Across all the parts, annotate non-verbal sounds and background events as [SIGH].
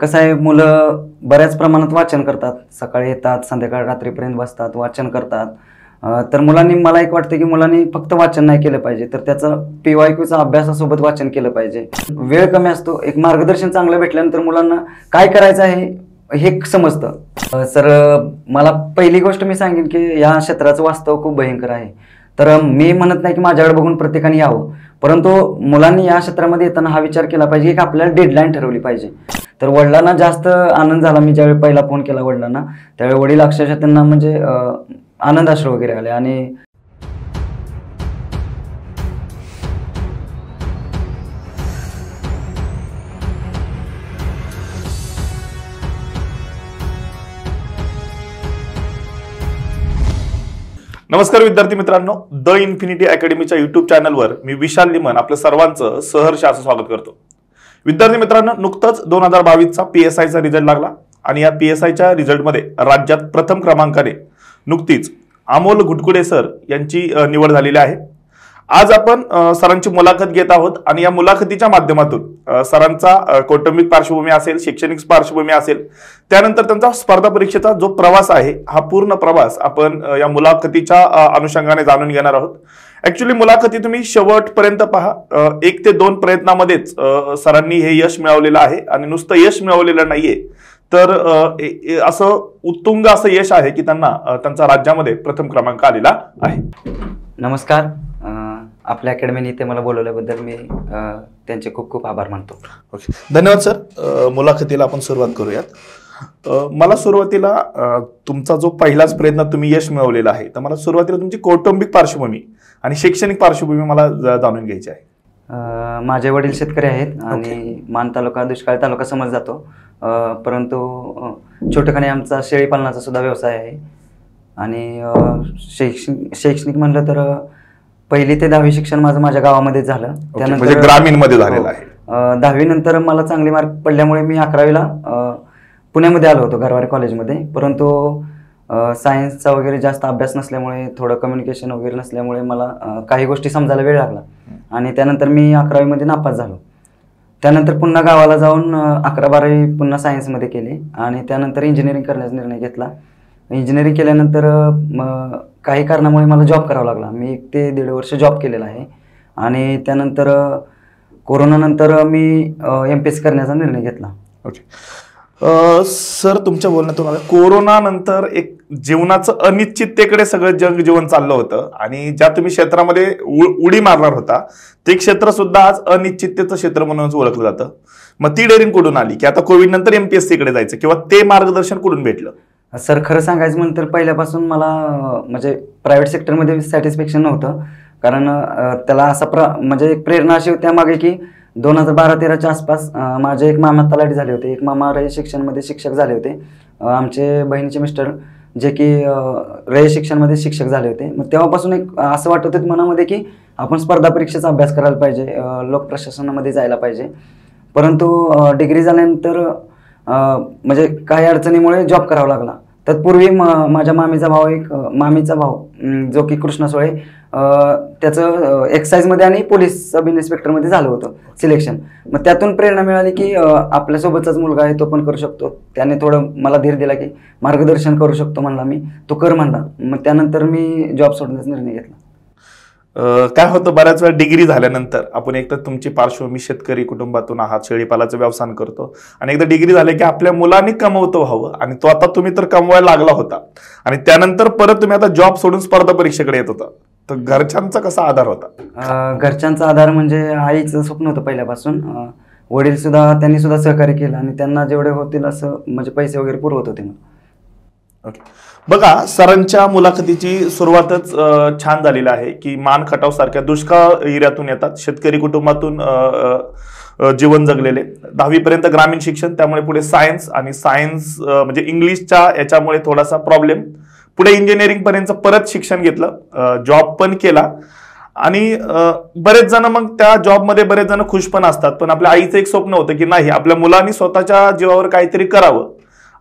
कसं आहे मुलं बऱ्याच प्रमाणात वाचन करतात. सकाळी येतात संध्याकाळ रात्रीपर्यंत बसतात वाचन करतात. तर मुलांनी मला एक वाटतं की मुलांनी फक्त वाचन नाही केलं पाहिजे तर त्याचं पी वाय क्यूचा अभ्यासासोबत वाचन केलं पाहिजे. वेळ कमी असतो एक मार्गदर्शन चांगलं भेटल्यानंतर मुलांना काय करायचं आहे हे समजतं. सर मला पहिली गोष्ट मी सांगेन की या क्षेत्राचं वास्तव खूप भयंकर आहे. तर मी म्हणत नाही की माझ्याकडे बघून प्रत्येकाने यावं. परंतु मुलांनी या क्षेत्रामध्ये येताना हा विचार केला पाहिजे की आपल्याला डेडलाईन ठरवली पाहिजे. तर वडिलांना जास्त आनंद झाला. मी ज्यावेळी पहिला फोन केला वडिलांना त्यावेळी वडील अक्षरशः त्यांना म्हणजे अं, आनंदाश्रू वगैरे आले. आणि नमस्कार विद्यार्थी मित्रांनो द इन्फिनिटी अकॅडमीच्या युट्यूब चॅनलवर मी विशाल लिमन आपल्या सर्वांचं सहर्ष असं स्वागत करतो. विद्यार्थी मित्रांनो नुकतंच दोन हजार बावीसचा पी एस आयचा रिझल्ट लागला आणि या पी एस आयच्या रिझल्टमध्ये राज्यात प्रथम क्रमांकाने नुकतीच अमोल घुटकुडे सर यांची निवड झालेली आहे. आज आपण सरांची मुलाखत घेत आहोत आणि या मुलाखतीच्या माध्यमातून सरांचा कौटुंबिक पार्श्वभूमी असेल शैक्षणिक पार्श्वभूमी असेल त्यानंतर त्यांचा स्पर्धा परीक्षेचा जो प्रवास आहे हा पूर्ण प्रवास आपण या मुलाखतीच्या अनुषंगाने जाणून घेणार आहोत. ऍक्च्युली मुलाखती तुम्ही शेवटपर्यंत पहा. एक ते दोन प्रयत्नामध्येच सरांनी हे यश मिळवलेलं आहे आणि नुसतं यश मिळवलेलं नाहीये. तर असं उत्तुंग असं यश आहे की त्यांना त्यांचा राज्यामध्ये प्रथम क्रमांक आलेला आहे. नमस्कार. आपल्या अकॅडमीने इथे मला बोलवल्याबद्दल मी त्यांचे खूप खूप आभार मानतो. ओके. धन्यवाद सर. मुलाखतीला आपण सुरुवात करूयात. मला सुरुवातीला तुमचा जो पहिलाच प्रयत्न तुम्ही यश मिळवलेला आहे तर मला सुरुवातीला तुमची कौटुंबिक पार्श्वभूमी आणि शैक्षणिक पार्श्वभूमी मला जाणून घ्यायची आहे. माझे वडील शेतकरी आहेत आणि मान तालुका दुष्काळी तालुका समज जातो. परंतु छोटेखानी आमचा शेळीपालनाचा सुद्धा व्यवसाय आहे. आणि शैक्षणिक शैक्षणिक म्हणलं तर पहिली ते दहावी शिक्षण माझं माझ्या गावामध्येच झालं. म्हणजे ग्रामीणमध्ये झालेलं आहे. दहावी नंतर मला चांगले मार्क पडल्यामुळे मी अकरावीला अं, पुण्यामध्ये आलो होतो गरवारे कॉलेजमध्ये. परंतु अं, सायन्सचा वगैरे जास्त अभ्यास नसल्यामुळे थोडं कम्युनिकेशन वगैरे नसल्यामुळे मला अं, काही गोष्टी समजायला वेळ लागला. आणि त्यानंतर मी अकरावीमध्ये नापास झालो. त्यानंतर पुन्हा गावाला जाऊन अं, अकरा बारावी पुन्हा सायन्समध्ये केली. आणि त्यानंतर इंजिनिअरिंग करण्याचा निर्णय घेतला. इंजिनिअरिंग केल्यानंतर अं, म- काही कारणामुळे मला जॉब करावा लागला. मी एक ते दीड वर्ष जॉब केलेला आहे. आणि त्यानंतर कोरोनानंतर मी एम पी एस करण्याचा निर्णय घेतला. ओके. सर तुमच्या बोलण्यातून आलं एक जीवनाचं अनिश्चिततेकडे सगळं जग जीवन चाललं होतं. आणि ज्या तुम्ही क्षेत्रामध्ये उ- उडी मारणार होता ते क्षेत्र सुद्धा आज अनिश्चिततेचं क्षेत्र म्हणूनच ओळखलं जातं. मग ती डेअरिंग कुठून आली? की आता कोविड नंतर एमपीएससी कडे जायचं किंवा ते मार्गदर्शन कुठून भेटलं? सर खरं सांगायचं म्हणलं तर पहिल्यापासून मला म्हणजे प्रायव्हेट सेक्टरमध्ये सॅटिस्फॅक्शन नव्हतं. कारण त्याला असा प्र म्हणजे एक प्रेरणा अशी होती त्यामागे की दोन हजार बारा तेराच्या आसपास माझे एक मामा तलाठी झाले होते. एक मामा रय शिक्षणमध्ये शिक्षक झाले होते. आमचे बहिणीचे मिस्टर जे की रय शिक्षणमध्ये शिक्षक झाले होते. मग तेव्हापासून एक असं वाटत होतं मनामध्ये की आपण स्पर्धा परीक्षेचा अभ्यास करायला पाहिजे लोक लोकप्रशासनामध्ये जायला पाहिजे. परंतु डिग्री झाल्यानंतर म्हणजे काही अडचणीमुळे जॉब करावा लागला. तत्पूर्वी म- माझ्या मामीचा भाऊ एक मामीचा भाऊ जो की कृष्णा सोळे त्याचं एक्साईजमध्ये आणि पोलीस सब इन्स्पेक्टरमध्ये झालं होतं सिलेक्शन मग त्यातून प्रेरणा मिळाली की आपल्यासोबतचाच मुलगा आहे तो पण करू शकतो. त्याने थोडं मला धीर दिला की मार्गदर्शन करू शकतो म्हणला मी तो कर म्हणला. मग त्यानंतर मी जॉब सोडण्याचा निर्णय घेतला. काय होतं बऱ्याच वेळा डिग्री झाल्यानंतर आपण एकतर तुमची पार्श्वभूमी शेतकरी कुटुंबातून आहात शेळीपालाचं व्यवसाय करतो आणि एकदा डिग्री झाले की आपल्या मुलांनी कमवतो व्हावं आणि तो आता तुम्ही तर कमवायला लागला होता. आणि त्यानंतर परत तुम्ही आता जॉब सोडून स्पर्धा परीक्षेकडे येत होता. तर घरच्यांचा कसा आधार होता? घरच्यांचा आधार म्हणजे आईचं स्वप्न होतं पहिल्यापासून. वडील सुद्धा त्यांनी सुद्धा सहकार्य केलं आणि त्यांना जेवढे होतील असं म्हणजे पैसे वगैरे पुरवत होते ओके. बघा सरांच्या मुलाखतीची सुरुवातच छान झालेली आहे की मान खटाव सारख्या दुष्काळ एरियातून येतात. शेतकरी कुटुंबातून जीवन जगलेले. दहावीपर्यंत ग्रामीण शिक्षण त्यामुळे पुढे सायन्स आणि सायन्स म्हणजे इंग्लिशच्या याच्यामुळे थोडासा प्रॉब्लेम. पुढे इंजिनिअरिंग पर्यंत परत शिक्षण घेतलं जॉब पण केला. आणि बरेच जण मग त्या जॉबमध्ये बरेच जण खुश पण असतात. पण आपल्या आईचं एक स्वप्न होतं की नाही आपल्या मुलांनी स्वतःच्या जीवावर काहीतरी करावं.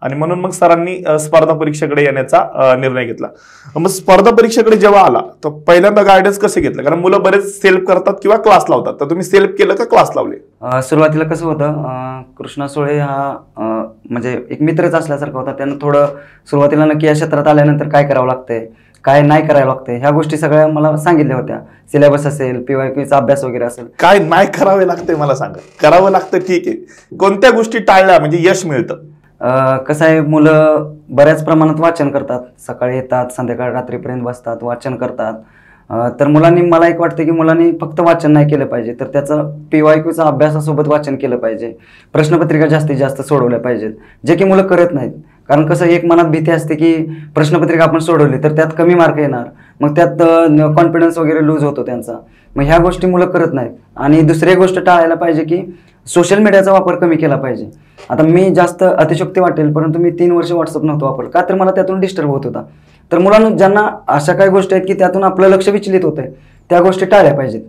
आणि म्हणून मग सरांनी स्पर्धा परीक्षेकडे येण्याचा निर्णय घेतला. मग स्पर्धा परीक्षेकडे जेव्हा आला तर पहिल्यांदा गायडन्स कसे घेतलं? कारण मुलं बरेच सेल्फ करतात किंवा क्लास लावतात. तर तुम्ही सेल्फ केलं का क्लास लावले? सुरुवातीला कसं होतं कृष्णा सोळे हा म्हणजे एक मित्रच असल्यासारखा होता. त्यानं थोडं सुरुवातीला नक्की या क्षेत्रात आल्यानंतर काय करावं लागतंय काय नाही करायला लागतंय ह्या गोष्टी सगळ्या मला सांगितल्या होत्या. सिलेबस असेल पी वाय क्यूचा अभ्यास वगैरे असेल. काय नाही करावे लागते मला सांगा. करावं लागतं ठीक आहे. कोणत्या गोष्टी टाळल्या म्हणजे यश मिळतं? कसं आहे मुलं बऱ्याच प्रमाणात वाचन करतात. सकाळी येतात संध्याकाळ रात्रीपर्यंत बसतात वाचन करतात. तर मुलांनी मला एक वाटतं की मुलांनी फक्त वाचन नाही केलं पाहिजे. तर त्याचं पी वाय क्यूचा अभ्यासासोबत वाचन केलं पाहिजे. प्रश्नपत्रिका जास्तीत जास्त सोडवल्या पाहिजेत. जे की मुलं करत नाहीत. कारण कसं एक मनात भीती असते की प्रश्नपत्रिका आपण सोडवली तर त्यात कमी मार्क येणार. मग त्यात कॉन्फिडन्स वगैरे लूज होतो त्यांचा. मग ह्या गोष्टी मुलं करत नाहीत. आणि दुसरी गोष्ट टाळायला पाहिजे की सोशल मीडियाचा वापर कमी केला पाहिजे. आता मी जास्त अतिशोक्ती वाटेल परंतु मी तीन वर्ष व्हॉट्सअप नव्हतं वापर का तर मला त्यातून डिस्टर्ब होत होता. तर मुलांना ज्यांना अशा काही गोष्टी आहेत की त्यातून आपलं लक्ष विचलित होतं त्या गोष्टी टाळल्या पाहिजेत.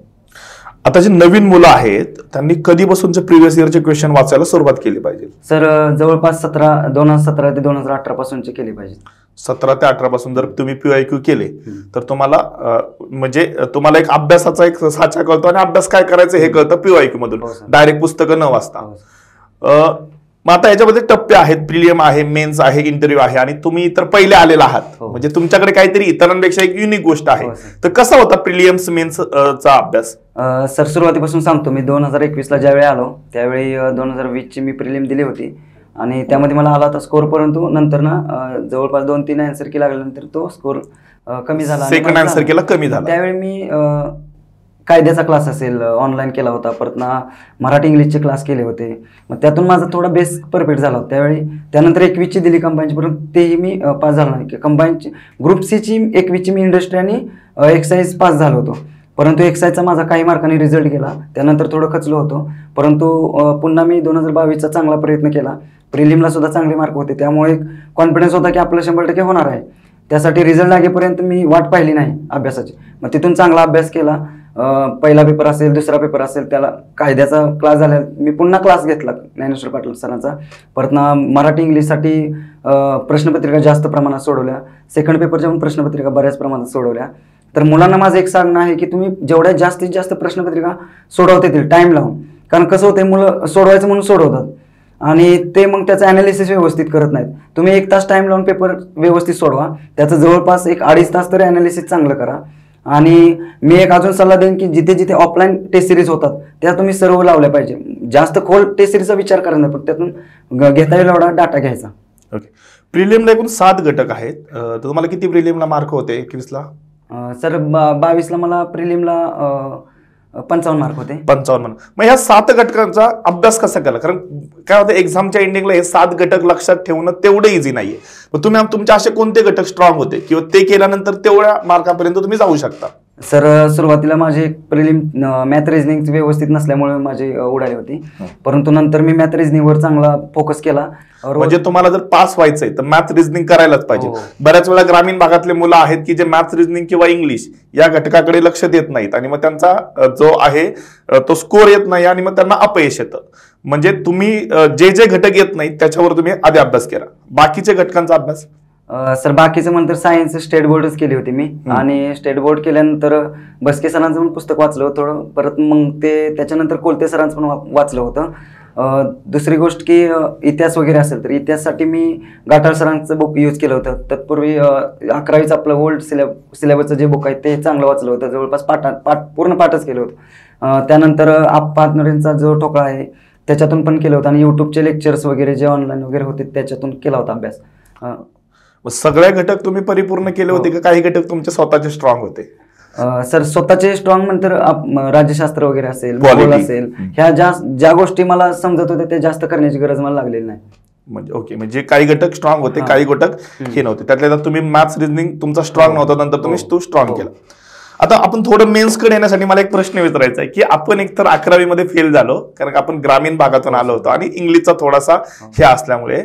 आता जे नवीन मुलं आहेत त्यांनी कधीपासूनचे प्रिव्हियस इयरचे क्वेश्चन वाचायला सुरुवात केली पाहिजे? सर जवळपास सतरा दोन हजार सतरा ते दोन हजार अठरा पासूनचे केले पाहिजे. सतरा ते अठरा पासून जर तुम्ही पीआय क्यू केले तर तुम्हाला अं, म्हणजे तुम्हाला एक अभ्यासाचा एक साचा कळतो आणि अभ्यास काय करायचं हे कळतं पीआय क्यू मधून. हो. डायरेक्ट पुस्तकं न वाचता. हो. अं, मग आता याच्यामध्ये टप्पे आहेत प्रिलियम आहे मेन्स आहे इंटरव्ह्यू आहे आणि तुम्ही तर पहिले आलेला आहात हो. म्हणजे तुमच्याकडे काहीतरी इतरांपेक्षा एक युनिक गोष्ट आहे हो. तर कसा होता प्रिलियम्स मेन्स चा अभ्यास सर सुरुवातीपासून सांगतो मी दोन हजार एकवीसला ज्यावेळी आलो त्यावेळी दोन हजार वीसची मी प्रिलिम दिली होती आणि त्यामध्ये मला आला होता स्कोर परंतु नंतर ना जवळपास दोन तीन आन्सर की लागल्यानंतर तो स्कोर कमी झाला मग answer केला कमी झाला. त्यावेळी मी कायद्याचा क्लास असेल ऑनलाईन केला होता परत ना मराठी इंग्लिशचे क्लास केले होते. मग त्यातून माझा थोडा बेस परफेक्ट झाला होता. त्यावेळी त्यानंतर एकवीसची दिली कंबाईनची परंतु तेही मी पास झालो नाही. कंबाईनची ग्रुप सीची एकवीसची मी इंडस्ट्री आणि एक्साईज पास झालो होतो. परंतु एक्साईजचा माझा काही मार्कांनी रिझल्ट गेला. त्यानंतर थोडं खचलो होतो. परंतु पुन्हा मी दोन हजार बावीसचा चांगला प्रयत्न केला. प्रिलिमला सुद्धा चांगले मार्क होते. त्यामुळे एक कॉन्फिडन्स होता की आपलं शंभर टक्के होणार आहे. त्यासाठी रिझल्ट लागेपर्यंत मी वाट पाहिली नाही अभ्यासाची. मग तिथून चांगला अभ्यास केला. पहिला पेपर असेल दुसरा पेपर असेल त्याला कायद्याचा क्लास झाला. मी पुन्हा क्लास घेतला ज्ञानेश्वर पाटील सरांचा. परत ना मराठी इंग्लिशसाठी प्रश्नपत्रिका जास्त प्रमाणात सोडवल्या. सेकंड पेपरच्या पण प्रश्नपत्रिका बऱ्याच प्रमाणात सोडवल्या. तर मुलांना माझं एक सांगणं आहे की तुम्ही जेवढ्या जास्तीत जास्त प्रश्नपत्रिका सोडवता येतील टाईम लावून. कारण कसं होतं मुलं सोडवायचं म्हणून सोडवतात. आणि ते मग त्याचं अनालिसिस व्यवस्थित करत नाहीत. तुम्ही एक तास टाईम लावून पेपर व्यवस्थित सोडवा. त्याचं जवळपास एक अडीच तास तरी अनालिसिस चांगलं करा. आणि मी एक अजून सल्ला देईन की जिथे जिथे ऑफलाईन टेस्ट सिरीज होतात त्या तुम्ही सर्व लावल्या पाहिजे. जास्त खोल टेस्ट सिरीजचा विचार करा नाही पण त्यातून घेता येईल एवढा डाटा घ्यायचा. ओके प्रिलियमला एकूण सात घटक आहेत. तुम्हाला किती प्रिलियमला मार्क होते? एकवीसला सर बावीसला मला प्रिलिमला पंचावन्न मार्क होते. पंचावन्न मार्क मग ह्या सात घटकांचा अभ्यास कसा केला? कारण काय होतं एक्झामच्या एंडिंगला हे सात घटक लक्षात ठेवणं तेवढं इझी नाहीये. मग तुम्ही तुमचे असे कोणते घटक स्ट्रॉंग होते? किंवा ते केल्यानंतर तेवढ्या मार्कापर्यंत तुम्ही जाऊ शकता. सर सुरुवातीला माझे प्रिलिम मॅथ रिझनिंग व्यवस्थित नसल्यामुळे माझे उडाली होती. परंतु नंतर मी मॅथ रिझनिंगवर चांगला फोकस केला. म्हणजे तुम्हाला जर पास व्हायचंय तर मॅथ रिझनिंग करायलाच पाहिजे. हो. बऱ्याच वेळा ग्रामीण भागातले मुलं आहेत की जे मॅथ रिझनिंग किंवा इंग्लिश या घटकाकडे लक्ष देत नाहीत आणि मग त्यांचा जो आहे तो स्कोर येत नाही आणि मग त्यांना अपयश येतं. म्हणजे तुम्ही जे जे घटक येत नाहीत त्याच्यावर तुम्ही आधी अभ्यास केला. बाकीचे घटकांचा अभ्यास सर बाकीचं म्हणतर सायन्स स्टेट बोर्डच केली होती मी. आणि स्टेट बोर्ड केल्यानंतर बसके सरांचं पण पुस्तक वाचलं होतं थोडं. परत मग ते त्याच्यानंतर कोलते सरांचं पण वाचलं होतं. दुसरी गोष्ट की इतिहास वगैरे असेल तर इतिहाससाठी मी गाठाळ सरांचं बुक यूज केलं होतं. तत्पूर्वी अकरावीचं आपलं ओल्ड सिलेब सिलेबसचं जे बुक आहे ते चांगलं वाचलं होतं. जवळपास पाठ पाठ पूर्ण पाठच केलं होतं. त्यानंतर आप्पातनरेंचा जो ठोकळा आहे त्याच्यातून पण केलं होतं. आणि यूट्यूबचे लेक्चर्स वगैरे जे ऑनलाईन वगैरे होते त्याच्यातून केला होता अभ्यास. मग सगळे घटक तुम्ही परिपूर्ण केले होते का काही घटक तुमचे स्वतःचे स्ट्रॉंग होते सर स्वतःचे स्ट्रॉंग नंतर राज्यशास्त्र वगैरे असेल भूगोल. असेल. ह्या ज्या ज्या गोष्टी मला समजत होत्या त्या जास्त करण्याची गरज मला लागलेली नाही म्हणजे ओके म्हणजे काही घटक स्ट्रॉंग होते हा. काही घटक हे नव्हते त्यातल्या त्यात तुम्ही मॅथ्स रिझनिंग तुमचा स्ट्रॉंग हो. नव्हता नंतर तुम्ही हो. तो स्ट्रॉंग हो. केला आता आपण थोडं मेन्सकडे येण्यासाठी मला एक प्रश्न विचारायचा आहे की आपण एकतर अकरावी मध्ये फेल झालो कारण आपण ग्रामीण भागातून आलो होतो आणि इंग्लिशचा थोडासा हे असल्यामुळे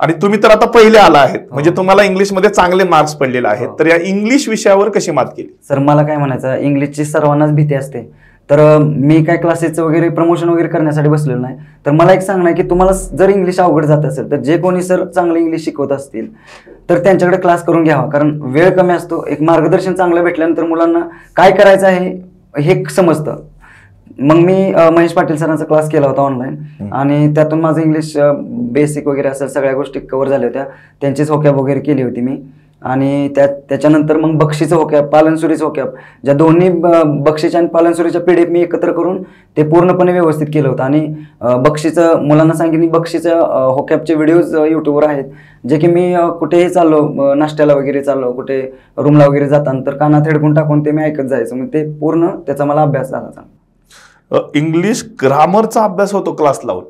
आणि तुम्ही तर आता पहिले आला आहेत. म्हणजे तुम्हाला इंग्लिशमध्ये चांगले मार्क्स पडलेले आहेत. हो. तर या इंग्लिश विषयावर कशी मात केली? सर मला काय म्हणायचं इंग्लिशची सर्वांनाच भीती असते. तर मी काय क्लासेसचं वगैरे प्रमोशन वगैरे करण्यासाठी बसलेलो नाही. तर मला एक सांगणं की तुम्हाला जर इंग्लिश अवघड जात असेल तर जे कोणी सर चांगलं इंग्लिश शिकवत असतील तर त्यांच्याकडे क्लास करून घ्यावा. कारण वेळ कमी असतो एक मार्गदर्शन चांगलं भेटल्यानंतर मुलांना काय करायचं आहे हे समजतं. मग मी महेश पाटील सरांचा क्लास केला होता ऑनलाईन. आणि त्यातून माझं इंग्लिश बेसिक वगैरे असं सगळ्या गोष्टी कव्हर झाल्या होत्या. त्यांचीच होकॅब वगैरे केली होती मी. आणि त्या त्याच्यानंतर मग बक्षीचं होकॅब पालनसुरीचं होकॅब ज्या दोन्ही बक्षीच्या आणि पालनसुरीच्या पिढीत मी एकत्र करून ते पूर्णपणे व्यवस्थित केलं होतं. आणि बक्षीचं मुलांना सांगितलं बक्षीचं होकॅबचे व्हिडिओज यूट्यूबवर आहेत. जे की मी कुठेही चाललो नाश्त्याला वगैरे चाललो कुठे रूमला वगैरे जाताना तर कानात हेडफोन टाकून ते मी ऐकत जायचो. मग ते पूर्ण त्याचा मला अभ्यास झाला इंग्लिश ग्रामरचा अभ्यास होतो क्लास लावून.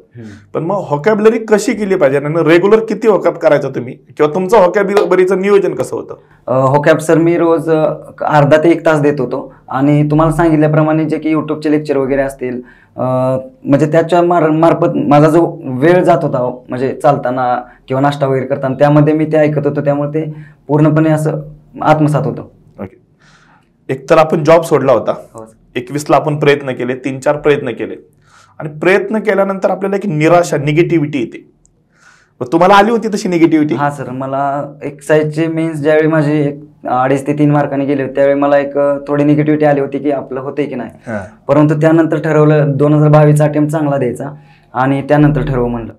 पण मग हॉकॅबलरी कशी केली पाहिजे? आणि रेग्युलर किती हॉकॅब करायचं तुम्ही? किंवा तुमचं हॉकॅबलरीचं नियोजन कसं होतं? हो कॅब सर मी रोज अर्धा ते एक तास देत होतो. आणि तुम्हाला सांगितल्याप्रमाणे जे की यूट्यूबचे लेक्चर वगैरे असतील म्हणजे त्याच्या मार मार्फत माझा जो वेळ जात होता म्हणजे चालताना किंवा नाश्ता वगैरे करताना त्यामध्ये मी ते ऐकत होतो. त्यामुळे ते पूर्णपणे असं आत्मसात होतं. ओके एक तर आपण जॉब सोडला होता. हो एकवीसला आपण प्रयत्न केले तीन चार प्रयत्न केले. आणि प्रयत्न केल्यानंतर आपल्याला एक निराशा निगेटिव्हिटी येते. तुम्हाला आली होती तशी निगेटिव्हिटी हा सर मला एक्साईजचे मीन्स ज्यावेळी माझे अडीच ते तीन मार्काने गेले होते त्यावेळी मला एक थोडी निगेटिव्हिटी आली होती की आपलं होतंय की नाही. परंतु त्यानंतर ठरवलं दोन हजार बावीसचा अटेम्प्ट चांगला द्यायचा आणि त्यानंतर ठरवू म्हणलं.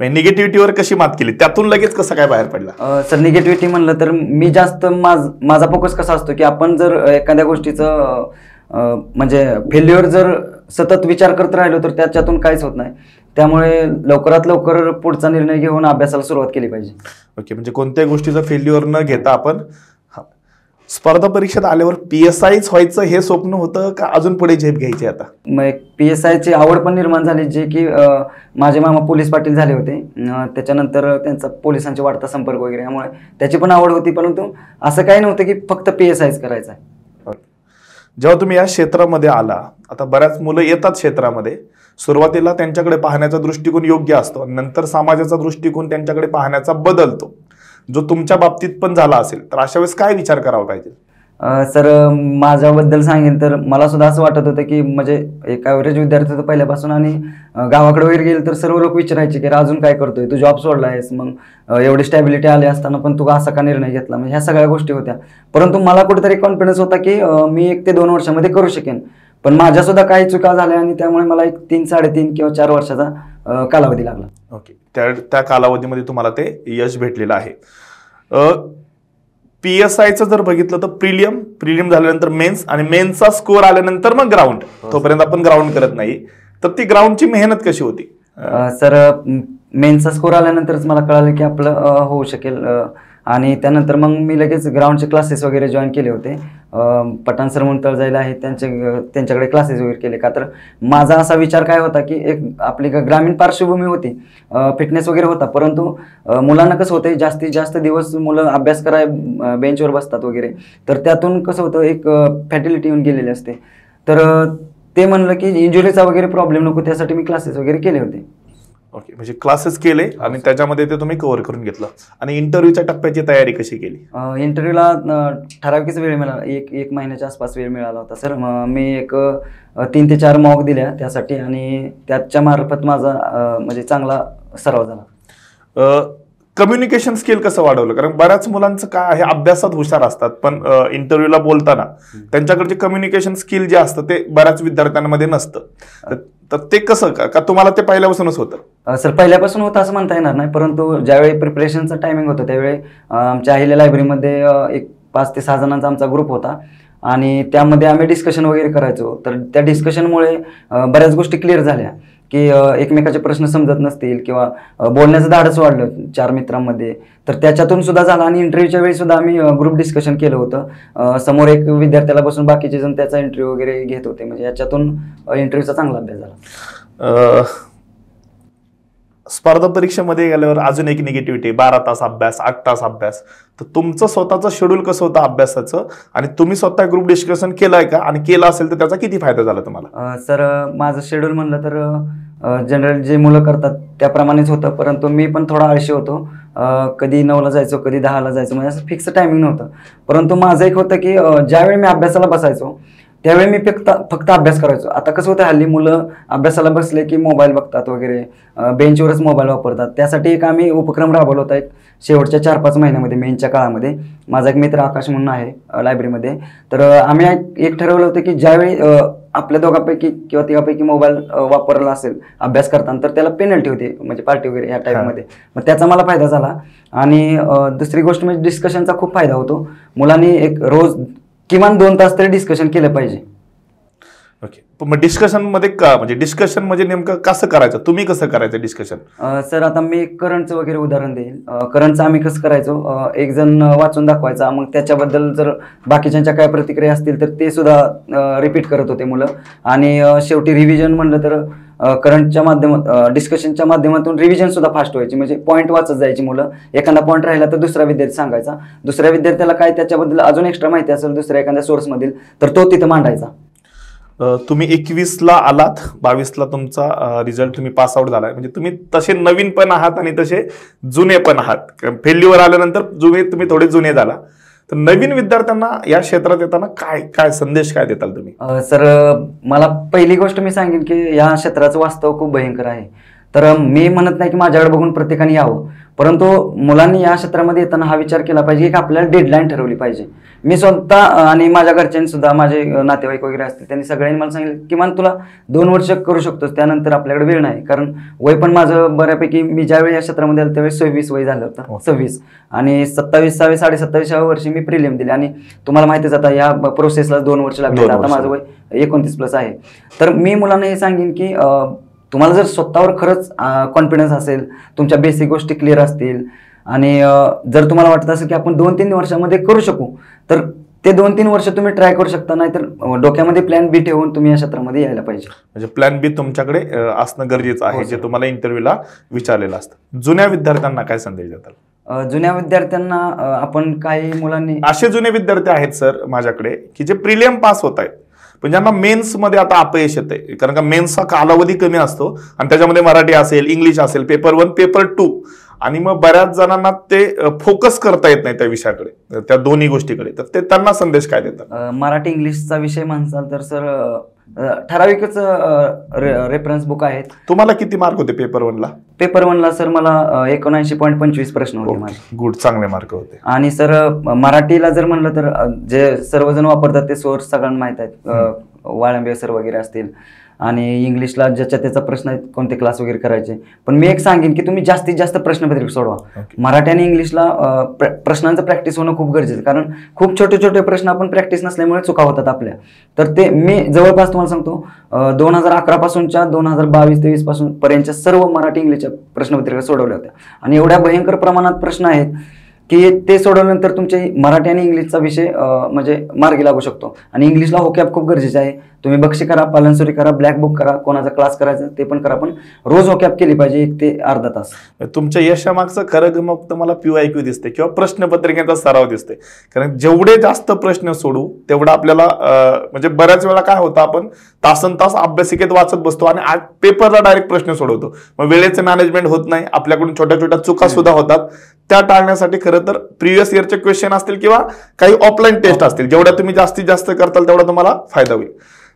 निगेटिव्हिटीवर कशी मात केली? त्यातून लगेच कसं काय बाहेर पडला? सर निगेटिव्हिटी म्हणलं तर मी जास्त माझ फोकस कसा असतो की आपण जर एखाद्या गोष्टीचं म्हणजे फेल्युअर जर सतत विचार करत राहिलो तर त्याच्यातून काहीच होत नाही. त्यामुळे लवकरात लवकर पुढचा निर्णय घेऊन अभ्यासाला सुरुवात केली पाहिजे. ओके म्हणजे कोणत्याही गोष्टीचं फेल्युअर न घेता आपण. स्पर्धा परीक्षेत आल्यावर पी एस आयच व्हायचं हे स्वप्न होतं का अजून पुढे झेप घ्यायची आता? मग एक पी एस आयची आवड पण निर्माण झाली जे की माझे मामा पोलीस पाटील झाले होते. त्याच्यानंतर त्यांचा पोलिसांची वाढता संपर्क वगैरे यामुळे त्याची पण आवड होती परंतु असं काही नव्हतं की फक्त पी एस आयच करायचं आहे. जेव्हा तुम्ही या क्षेत्रामध्ये आला आता बऱ्याच मुलं येतात क्षेत्रामध्ये सुरुवातीला त्यांच्याकडे पाहण्याचा दृष्टिकोन योग्य असतो नंतर समाजाचा दृष्टिकोन त्यांच्याकडे पाहण्याचा बदलतो. जो तुमच्या बाबतीत पण झाला असेल तर अशा वेळेस काय विचार करावा पाहिजे? सर माझ्याबद्दल सांगेल तर मला सुद्धा असं वाटत होतं की म्हणजे एक ॲव्हरेज विद्यार्थी होतो पहिल्यापासून आणि गावाकडे वगैरे गेले तर सर्व लोक विचारायचे की अजून काय करतोय? तू जॉब सोडला आहेस मग एवढी स्टॅबिलिटी आली असताना पण तू असा का निर्णय घेतला? म्हणजे ह्या सगळ्या गोष्टी होत्या. परंतु मला कुठेतरी कॉन्फिडन्स होता की मी एक ते दोन वर्षामध्ये करू शकेन. पण माझ्यासुद्धा काही चुका झाल्या आणि त्यामुळे मला एक तीन साडेतीन किंवा चार वर्षाचा कालावधी लागला. ओके. त्या त्या कालावधीमध्ये तुम्हाला ते यश भेटलेलं आहे. पी एस आयचं जर बघितलं तर प्रिलियम प्रिलियम झाल्यानंतर मेन्स आणि मेन्सचा स्कोअर आल्यानंतर मग ग्राउंड तोपर्यंत आपण ग्राउंड करत नाही. तर ती ग्राउंडची मेहनत कशी होती? सर मेन्सचा स्कोर आल्यानंतरच मला कळालं की आपलं होऊ शकेल आणि त्यानंतर मग मी लगेच ग्राउंडचे क्लासेस वगैरे जॉईन केले होते. पठाण सर म्हणून तळजायला आहेत त्यांचे त्यांच्याकडे क्लासेस वगैरे केले का? तर माझा असा विचार काय होता की एक आपली ग्रामीण पार्श्वभूमी होती. फिटनेस वगैरे होता परंतु मुलांना कसं होतं जास्तीत जास्त दिवस मुलं अभ्यास कराय बेंचवर बसतात वगैरे. तर त्यातून कसं होतं एक फॅटिलिटी येऊन गेलेली असते. तर ते म्हणलं की इंजुरीचा वगैरे प्रॉब्लेम नको त्यासाठी मी क्लासेस वगैरे केले होते. ओके म्हणजे क्लासेस केले आणि त्याच्यामध्ये ते तुम्ही कव्हर करून घेतलं. आणि इंटरव्ह्यूच्या टप्प्याची तयारी कशी केली? इंटरव्ह्यूला ठराविकच वेळ मिळाला. एक एक महिन्याच्या आसपास वेळ मिळाला होता सर म- एक तीन ते चार मॉक दिल्या त्यासाठी आणि त्याच्या मार्फत माझा म्हणजे चांगला सराव झाला. कम्युनिकेशन स्किल कसं वाढवलं? कारण बऱ्याच मुलांचं काय आहे अभ्यासात हुशार असतात पण इंटरव्ह्यूला बोलताना त्यांच्याकडचे कम्युनिकेशन स्किल जे असतं ते बऱ्याच विद्यार्थ्यांमध्ये नसतं. तर- ते कसं? का का तुम्हाला ते पहिल्यापासूनच होतं? सर पहिल्यापासून होतं असं म्हणता येणार नाही परंतु ज्यावेळी प्रिपरेशनचं टायमिंग होतं त्यावेळी आमच्या अहिल्या लायब्ररीमध्ये एक पाच ते सहा जणांचा आमचा ग्रुप होता. आणि त्यामध्ये आम्ही डिस्कशन वगैरे करायचो. तर त्या डिस्कशनमुळे बऱ्याच गोष्टी क्लिअर झाल्या. की एकमेकाचे प्रश्न समजत नसतील किंवा बोलण्याचं धाडच वाढलं चार मित्रांमध्ये तर त्याच्यातून सुद्धा झालं आणि इंटरव्ह्यूच्या वेळी सुद्धा आम्ही ग्रुप डिस्कशन केलं होतं. समोर एक विद्यार्थ्याला बसून बाकीचे जण त्याचा इंटरव्ह्यू वगैरे घेत होते. म्हणजे याच्यातून इंटरव्ह्यूचा चांगला अभ्यास झाला. स्पर्धा परीक्षेमध्ये गेल्यावर अजून एक निगेटिव्हिटी बारा तास अभ्यास आठ तास अभ्यास. तर तुमचं स्वतःचं शेड्यूल कसं होतं अभ्यासाचं? आणि तुम्ही स्वतः ग्रुप डिस्कशन केलं आहे का? आणि केलं असेल तर त्याचा किती फायदा झाला तुम्हाला? सर माझं शेड्यूल म्हणलं तर जनरल जे मुलं करतात त्याप्रमाणेच होतं. परंतु मी पण थोडा आळशी होतो. कधी नऊला जायचो कधी दहाला जायचो. म्हणजे असं फिक्स टायमिंग नव्हतं. परंतु माझं एक होतं की ज्यावेळी मी अभ्यासाला बसायचो त्यावेळी मी फक्त फक्त अभ्यास करायचो. आता कसं होतं हल्ली मुलं अभ्यासाला बसले की मोबाईल बघतात वगैरे बेंचवरच मोबाईल वापरतात. त्यासाठी एक आम्ही उपक्रम राबवला होता एक शेवटच्या चार पाच महिन्यामध्ये मेनच्या काळामध्ये. माझा एक मित्र आकाश म्हणून आहे लायब्ररीमध्ये तर आम्ही एक- ठरवलं होतं की ज्यावेळी आपल्या दोघांपैकी किंवा तिघापैकी मोबाईल वापरला असेल अभ्यास करताना तर त्याला पेनल्टी होती म्हणजे पार्टी वगैरे या टाईपमध्ये मग त्याचा मला फायदा झाला. आणि दुसरी गोष्ट म्हणजे डिस्कशनचा खूप फायदा होतो. मुलांनी एक रोज किमान दोन तास तरी डिस्कशन केलं पाहिजे. ओके पण मग डिस्कशनमध्ये का म्हणजे डिस्कशन म्हणजे नेमकं कसं करायचं? तुम्ही कसं करायचं डिस्कशन सर आता मी करंटचं वगैरे उदाहरण देईल. करंटचं आम्ही कसं करायचो? एक जण वाचून दाखवायचा. मग त्याच्याबद्दल जर बाकीच्यांच्या काय प्रतिक्रिया असतील तर ते सुद्धा रिपीट करत होते मुलं. आणि शेवटी रिव्हिजन म्हणलं तर करंटच्या माध्यमात डिस्कशनच्या माध्यमातून रिव्हिजन सुद्धा फास्ट व्हायची. म्हणजे पॉईंट वाचत जायची मुलं. एखादा पॉईंट राहिला तर दुसरा विद्यार्थी सांगायचा. दुसऱ्या विद्यार्थ्याला काय त्याच्याबद्दल अजून एक्स्ट्रा माहिती असेल दुसऱ्या एखाद्या सोर्समधील तर तो तिथं मांडायचा. तुम्ही एकवीसला आलात. बावीसला तुमचा रिझल्ट तुम्ही पास आउट झालाय. म्हणजे तुम्ही तसे नवीन पण आहात आणि तसे जुने पण आहात. फेल्युअर आल्यानंतर जुने तुम्ही थोडे जुने झाला. तर नवीन विद्यार्थ्यांना या क्षेत्रात येताना काय काय संदेश काय देताल तुम्ही? सर मला पहिली गोष्ट मी सांगेन की या क्षेत्राचं वास्तव खूप भयंकर आहे. तर मी म्हणत नाही की माझ्याकडे बघून प्रत्येकाने यावं. परंतु मुलांनी या क्षेत्रामध्ये येताना हा विचार केला पाहिजे की आपल्याला डेडलाईन ठरवली पाहिजे. मी स्वतः आणि माझ्या घरच्यांनी सुद्धा माझे नातेवाईक वगैरे असतील त्यांनी सगळ्यांनी मला सांगितलं किमान तुला दोन वर्ष करू शकतोस त्यानंतर आपल्याकडे वेळ नाही. कारण वय पण माझं बऱ्यापैकी मी ज्यावेळी या क्षेत्रामध्ये आलो त्यावेळी सव्वीस वय झालं होतं. सव्वीस. आणि सत्तावीसावे साडेसत्तावीसाव्या वर्षी मी प्रिलियम दिले. आणि तुम्हाला माहितीच आता या प्रोसेसला दोन वर्ष लागले आता. माझं वय एकोणतीस प्लस आहे. तर मी मुलांना हे सांगेन की तुम्हाला जर स्वतःवर खरंच कॉन्फिडन्स असेल तुमच्या बेसिक गोष्टी क्लिअर असतील आणि जर तुम्हाला वाटत असेल की आपण दोन तीन वर्षामध्ये करू शकू तर ते दोन तीन वर्ष तुम्ही ट्राय करू शकता नाहीतर डोक्यामध्ये प्लॅन बी ठेवून तुम्ही या क्षेत्रामध्ये यायला पाहिजे. म्हणजे प्लॅन बी तुमच्याकडे असणं गरजेचं आहे हो, जे. तुम्हाला इंटरव्ह्यूला विचारलेलं असतं. जुन्या विद्यार्थ्यांना काय संदेश देताल? अं, जुन्या विद्यार्थ्यांना आपण काही मुलांनी असे जुने विद्यार्थी आहेत सर माझ्याकडे की जे प्रिलियम पास होत आहेत. म्हणजे पण ज्यांना मेन्समध्ये आता अपयश येते कारण का मेन्सचा कालावधी कमी असतो आणि त्याच्यामध्ये मराठी असेल इंग्लिश असेल पेपर वन पेपर टू. आणि मग बऱ्याच जणांना ते फोकस करता येत नाही त्या विषयाकडे त्या दोन्ही गोष्टीकडे. तर ते त्यांना संदेश काय देतात? मराठी इंग्लिशचा विषय म्हणसाल तर सर ठराविकच रेफरन्स बुक आहेत. तुम्हाला किती मार्क होते पेपर वनला पेपर वनला सर मला एकोणऐंशी पॉईंट पंचवीस प्रश्न होते माझे. गुड चांगले मार्क होते. आणि सर मराठीला जर म्हणलं तर जे सर्वजण वापरतात ते सोर्स सगळ्यांना माहीत आहेत. वाळंबे सर वगैरे असतील. आणि इंग्लिशला ज्याच्या त्याचा प्रश्न आहेत कोणते क्लास वगैरे करायचे. पण मी एक सांगेन की तुम्ही जास्तीत जास्त प्रश्नपत्रिका सोडवा. मराठी आणि इंग्लिशला प्र- प्रश्नांचं प्रॅक्टिस होणं खूप गरजेचं आहे. कारण खूप छोटे छोटे प्रश्न आपण प्रॅक्टिस नसल्यामुळे चुका होतात आपल्या. तर ते मी जवळपास तुम्हाला सांगतो दोन हजार अकरा पासूनच्या दोन हजार बावीस तेवीसपासून पर्यंतच्या सर्व मराठी इंग्लिशच्या प्रश्नपत्रिका सोडवल्या होत्या. आणि एवढ्या भयंकर प्रमाणात प्रश्न आहेत की ते सोडवल्यानंतर तुमचे मराठी आणि इंग्लिशचा विषय म्हणजे मार्गी लागू शकतो. आणि इंग्लिशला होकॅप खूप गरजेचं आहे. तुम्ही बक्षी करा पालनसुरी करा ब्लॅक बुक करा कोणाचा क्लास करायचा ते पण करा पण रोज होकॅप केली पाहिजे एक ते अर्धा तास. तुमच्या यशामागचं खरं गमक तर मला पीओ ऐकू दिसते किंवा प्रश्नपत्रिकेचा सराव दिसते कारण जेवढे जास्त प्रश्न सोडू तेवढं आपल्याला म्हणजे बऱ्याच वेळा काय होतं आपण तासन तास अभ्यासिकेत वाचत बसतो आणि आज पेपरला डायरेक्ट प्रश्न सोडवतो. मग वेळेचं मॅनेजमेंट होत नाही आपल्याकडून छोट्या छोट्या चुका सुद्धा होतात. त्या टाळण्यासाठी खरं तर प्रिव्हियस इयरचे क्वेश्चन असतील किंवा काही ऑफलाईन टेस्ट असतील. जेवढ्या तुम्ही जास्तीत जास्त करताल तेवढा तुम्हाला फायदा होईल.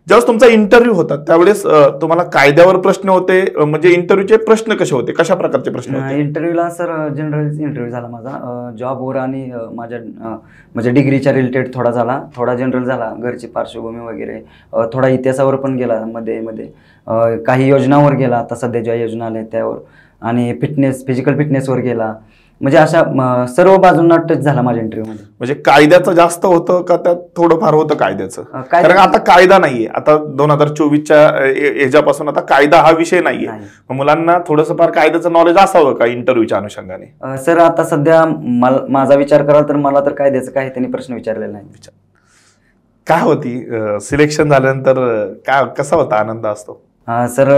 ज्यावेळेस तुमचा इंटरव्ह्यू होता त्यावेळेस तुम्हाला कायद्यावर प्रश्न होते म्हणजे इंटरव्ह्यूचे प्रश्न कसे होते? कशा प्रकारचे प्रश्न होते? इंटरव्ह्यूला सर जनरल इंटरव्ह्यू झाला माझा. जॉबवर आणि माझ्या म्हणजे डिग्रीच्या रिलेटेड थोडा झाला. थोडा जनरल झाला घरची पार्श्वभूमी वगैरे. थोडा इतिहासावर पण गेला मध्ये मध्ये. काही योजनावर गेला. आता सध्या ज्या योजना आल्या त्यावर. आणि फिटनेस फिजिकल फिटनेसवर गेला. म्हणजे अशा सर्व बाजूंना टच झाला माझ्या इंटरव्ह्यूमध्ये म्हणजे कायद्याचं जास्त होतं का त्यात थोडंफार होतं कायद्याचं? कारण आता कायदा नाहीये. आता दोन हजार चोवीसच्या ह्याच्यापासून आता कायदा हा विषय नाहीये. मुलांना थोडंसं फार कायद्याचं नॉलेज असावं का इंटरव्ह्यूच्या अनुषंगाने? सर आता सध्या माझा विचार कराल तर मला तर काय द्यायचं काय त्यांनी प्रश्न विचारलेला नाही. काय होती सिलेक्शन झाल्यानंतर काय कसा होता आनंद असतो? सर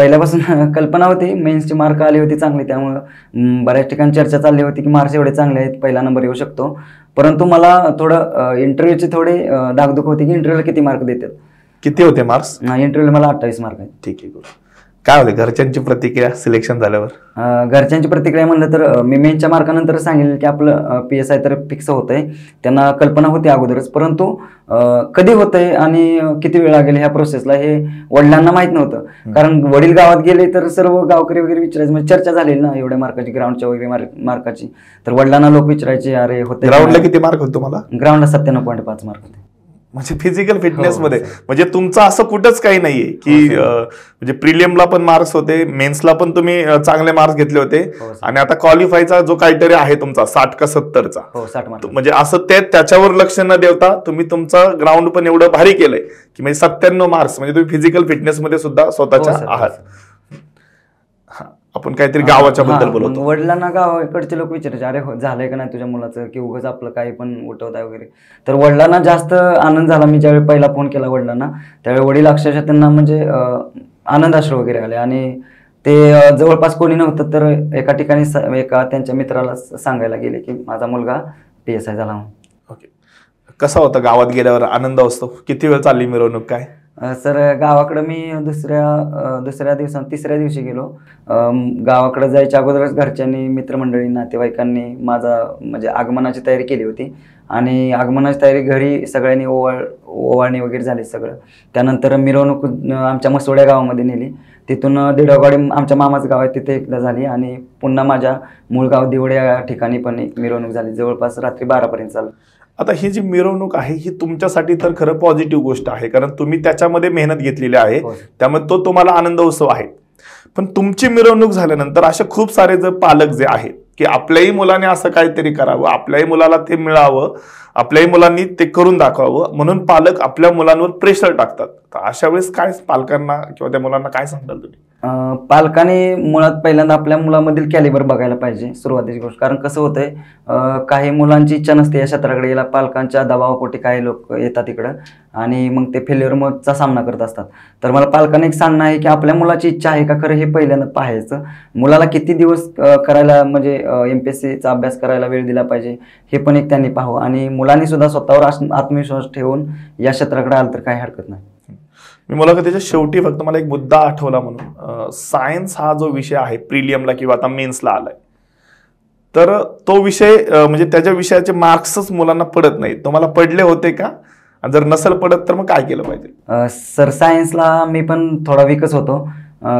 पहिल्यापासून [LAUGHS] कल्पना होती. मेन्सची मार्क आली होती चांगली त्यामुळं बऱ्याच ठिकाणी चर्चा चालली होती की मार्क्स एवढे चांगले आहेत पहिला नंबर येऊ शकतो. परंतु मला थोडं इंटरव्ह्यूची थोडी धाकधूक होती की इंटरव्ह्यूला किती मार्क देतात? किती होते मार्क्स इंटरव्ह्यूला मला अठ्ठावीस मार्क आहेत. ठीक आहे. काय होते घरच्यांची प्रतिक्रिया सिलेक्शन झाल्यावर? घरच्यांची प्रतिक्रिया म्हणलं तर मी मेनच्या मार्कानंतर सांगितलं की आपलं पी एस आय तर फिक्स होतंय. त्यांना कल्पना होती अगोदरच परंतु कधी होतंय आणि किती वेळ लागेल ह्या प्रोसेसला हे वडिलांना माहीत नव्हतं. कारण वडील गावात गेले तर सर्व गावकरी वगैरे विचारायचे म्हणजे चर्चा झालेली ना एवढ्या मार्काची ग्राउंडच्या वगैरे मार्क- मार्काची. तर वडिलांना लोक विचारायचे अरे होते ग्राउंडला किती मार्क होते तुम्हाला? ग्राउंडला सत्त्याण्णव पॉईंट पाच मार्क होते. म्हणजे फिजिकल फिटनेस हो, मध्ये सर. म्हणजे तुमचं असं कुठंच काही नाहीये की हो, म्हणजे प्रिलियमला पण मार्क्स होते मेन्सला पण तुम्ही चांगले मार्क्स घेतले होते हो. आणि आता क्वालिफायचा जो क्रायटेरिया आहे तुमचा साठ का सत्तरचा हो म्हणजे असं ते त्याच्यावर लक्ष न देवता तुम्ही तुमचं ग्राउंड पण एवढं भारी केलंय की म्हणजे सत्त्याण्णव मार्क्स म्हणजे तुम्ही फिजिकल फिटनेस मध्ये सुद्धा स्वतःच्या हो, हो, आहात. हा, आपण काहीतरी गावाच्या बद्दल बोलतो वडिलांना गावाकडचे लोक विचारायचे अरे हो झालंय का नाही तुझ्या मुलाचं? की उगाच आपलं काही पण उठवताय वगैरे. तर वडिलांना जास्त आनंद झाला. मी ज्यावेळी पहिला फोन केला वडिलांना त्यावेळी वडील अक्षरशः त्यांना म्हणजे आनंदाश्रू वगैरे आले. आणि ते जवळपास कोणी नव्हतं तर एका ठिकाणी एका त्यांच्या मित्राला सांगायला गेले की माझा मुलगा पी एस आय झाला. ओके कसा होता गावात गेल्यावर आनंद असतो? किती वेळ चालली मिरवणूक? काय? सर गावाकडं मी दुसऱ्या दुसऱ्या दिवसात तिसऱ्या दिवशी गेलो. गावाकडं जायच्या अगोदरच घरच्यांनी मित्रमंडळी नातेवाईकांनी माझा म्हणजे आगमनाची तयारी केली होती. आणि आगमनाची तयारी घरी सगळ्यांनी ओवाळ ओवाळणी वगैरे झाली सगळं. त्यानंतर मिरवणूक आमच्या मसोड्या गावामध्ये नेली. तिथून दिडगावाडी आमच्या मामाचं गाव आहे तिथे एकदा झाली. आणि पुन्हा माझ्या मूळ गाव दिवड या ठिकाणी पण एक मिरवणूक झाली. जवळपास रात्री बारापर्यंत चालू. आता ही जी मिरवणूक आहे ही तुमच्यासाठी तर खरं पॉझिटिव्ह गोष्ट आहे. कारण तुम्ही त्याच्यामध्ये मेहनत घेतलेली आहे. हो. त्यामुळे तो तुम्हाला आनंद उत्सव आहे. पण तुमची मिरवणूक झाल्यानंतर असे खूप सारे जे पालक जे आहेत की आपल्याही मुलाने असं काहीतरी करावं आपल्याही मुलाला ते मिळावं आपल्याही मुलांनी ते करून दाखवावं म्हणून पालक आपल्या मुलांवर प्रेशर टाकतात. तर अशा वेळेस काय पालकांना किंवा त्या मुलांना काय सांगताल तुम्ही? पालकाने मुळात पहिल्यांदा आपल्या मुलामधील कॅलिबर बघायला पाहिजे सुरुवातीची गोष्ट. कारण कसं होतंय काही मुलांची इच्छा नसते या क्षेत्राकडे याला पालकांच्या दबावापोटी काही लोक येतात इकडं आणि मग ते फेल्युअर मोडचा सामना करत असतात. तर मला पालकांनी एक सांगणं आहे की आपल्या मुलाची इच्छा आहे का? खरं हे पहिल्यांदा पाहायचं. मुलाला किती दिवस करायला म्हणजे एम पी एस सीचा अभ्यास करायला वेळ दिला पाहिजे हे पण एक त्यांनी पाहावं. आणि मुलांनी सुद्धा स्वतःवर आत्मविश्वास ठेवून या क्षेत्राकडे आलं तर काही हरकत नाही. मी मुलाखतीच्या शेवटी फक्त मला एक मुद्दा आठवला म्हणून. सायन्स हा जो विषय आहे प्रिलियमला किंवा आता मेन्सला आलाय तर तो विषय म्हणजे त्याच्या विषयाचे मार्क्सच मुलांना पडत नाहीत. तुम्हाला पडले होते का? जर नसेल पडत तर मग काय केलं पाहिजे? सर सायन्सला मी पण थोडा विकस होतो.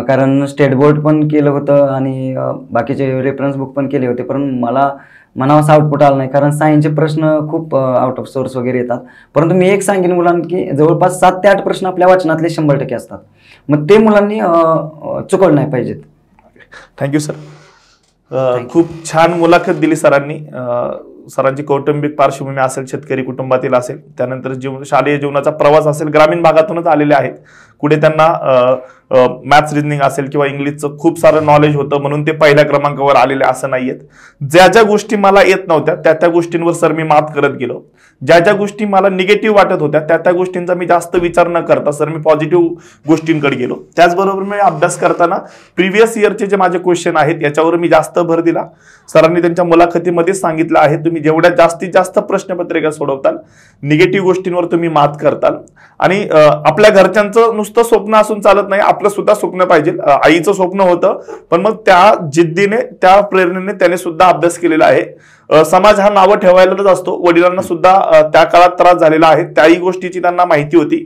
कारण स्टेट बोर्ड पण केलं होतं आणि बाकीचे रेफरन्स बुक पण केले होते. पण मला मनावासा आउटपुट आला नाही कारण सायन्सचे प्रश्न खूप आउट ऑफ सोर्स वगैरे येतात. परंतु मी एक सांगेन मुलांना की जवळपास सात ते आठ प्रश्न आपल्या वाचनातले शंभर टक्के असतात. मग ते मुलांनी चुकवलं नाही पाहिजेत. थँक्यू सर खूप छान मुलाखत दिली सरांनी. सरांची कौटुंबिक पार्श्वभूमी असेल शेतकरी कुटुंबातील असेल त्यानंतर जीवन शालेय जीवनाचा प्रवास असेल ग्रामीण भागातूनच आलेले आहेत. कुठे त्यांना मॅथ्स रिजनिंग असेल किंवा इंग्लिशचं खूप सारं नॉलेज होतं म्हणून ते पहिल्या क्रमांकावर आलेले असं नाहीयेत. ज्या ज्या गोष्टी मला येत नव्हत्या त्या त्या गोष्टींवर सर मी मात करत गेलो. ज्या ज्या गोष्टी मला निगेटिव्ह वाटत होत्या त्या त्या गोष्टींचा मी जास्त विचार न करता सर मी पॉझिटिव्ह गोष्टींकडे गेलो. त्याचबरोबर मी अभ्यास करताना प्रिव्हियस इयरचे जे माझे क्वेश्चन आहेत याच्यावर मी जास्त भर दिला. सरांनी त्यांच्या मुलाखतीमध्ये सांगितलं आहे तुम्ही जेवढ्या जास्तीत जास्त प्रश्नपत्रिका सोडवताल निगेटिव्ह गोष्टींवर तुम्ही मात करताल. आणि आपल्या घरच्यांचं नुसतं स्वप्न असून चालत नाही आपलं सुद्धा स्वप्न पाहिजे. आईचं स्वप्न होतं पण मग त्या जिद्दीने त्या प्रेरणेने त्याने सुद्धा अभ्यास केलेला आहे. समाज हा नावं ठेवायलाच असतो. वडिलांना सुद्धा त्या काळात त्रास झालेला आहे. त्याही गोष्टीची त्यांना माहिती होती.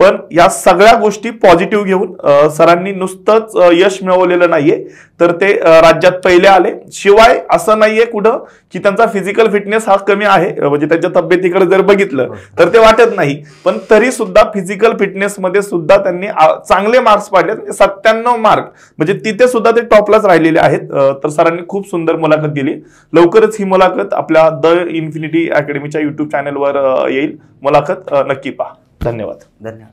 पण या सगळ्या गोष्टी पॉझिटिव्ह घेऊन सरांनी नुसतंच यश मिळवलेलं नाहीये. तर ते राज्यात पहिले आले. शिवाय असं नाहीये कुठं की त्यांचा फिजिकल फिटनेस हा कमी आहे. म्हणजे त्यांच्या तब्येतीकडे जर बघितलं तर ते वाटत नाही. पण तरी सुद्धा फिजिकल फिटनेस मध्ये सुद्धा त्यांनी चांगले मार्क्स पाडले म्हणजे सत्त्याण्णव मार्क म्हणजे तिथे सुद्धा ते टॉपलाच राहिलेले आहेत. तर सरांनी खूप सुंदर मुलाखत दिली. लवकरच ही मुलाखत आपल्या द इन्फिनिटी अकॅडमीच्या युट्यूब चॅनलवर येईल. मुलाखत नक्की पहा. धन्यवाद. धन्यवाद.